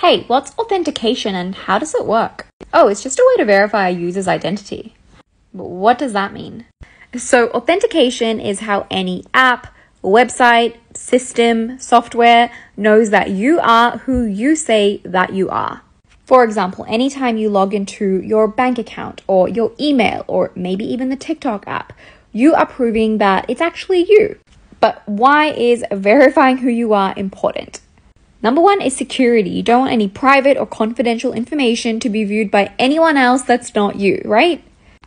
Hey, what's authentication and how does it work? Oh, it's just a way to verify a user's identity. But What does that mean? So, authentication is how any app, website, system, software knows that you are who you say that you are. For example, anytime you log into your bank account or your email or maybe even the TikTok app, you are proving that it's actually you. But why is verifying who you are important? Number one is security. You don't want any private or confidential information to be viewed by anyone else that's not you, right?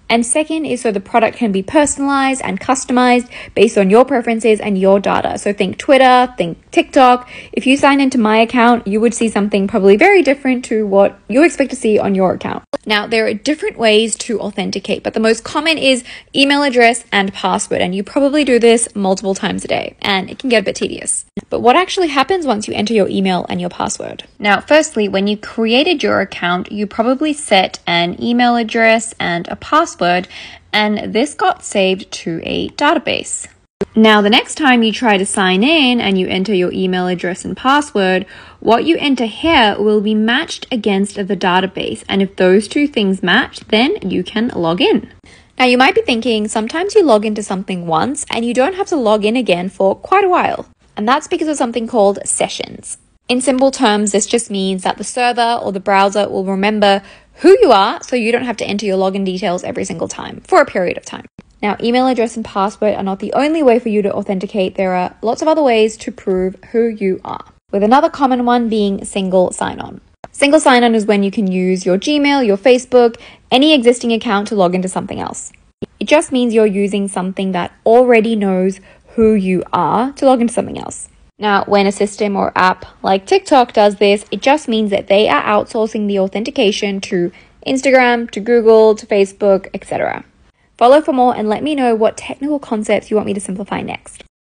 And second is so the product can be personalized and customized based on your preferences and your data. So think Twitter, think TikTok. If you sign into my account, you would see something probably very different to what you expect to see on your account. Now, there are different ways to authenticate, but the most common is email address and password. And you probably do this multiple times a day, and it can get a bit tedious. But what actually happens once you enter your email and your password? Now, firstly, when you created your account, you probably set an email address and a password, and this got saved to a database. Now, the next time you try to sign in and you enter your email address and password, what you enter here will be matched against the database. And if those two things match, then you can log in. Now, you might be thinking sometimes you log into something once and you don't have to log in again for quite a while. And that's because of something called sessions. In simple terms, this just means that the server or the browser will remember who you are so you don't have to enter your login details every single time for a period of time. Now, email address and password are not the only way for you to authenticate. There are lots of other ways to prove who you are, with another common one being single sign on. Single sign on is when you can use your Gmail, your Facebook, any existing account to log into something else. It just means you're using something that already knows who you are to log into something else. Now, when a system or app like TikTok does this, it just means that they are outsourcing the authentication to Instagram, to Google, to Facebook, etc. Follow for more and let me know what technical concepts you want me to simplify next.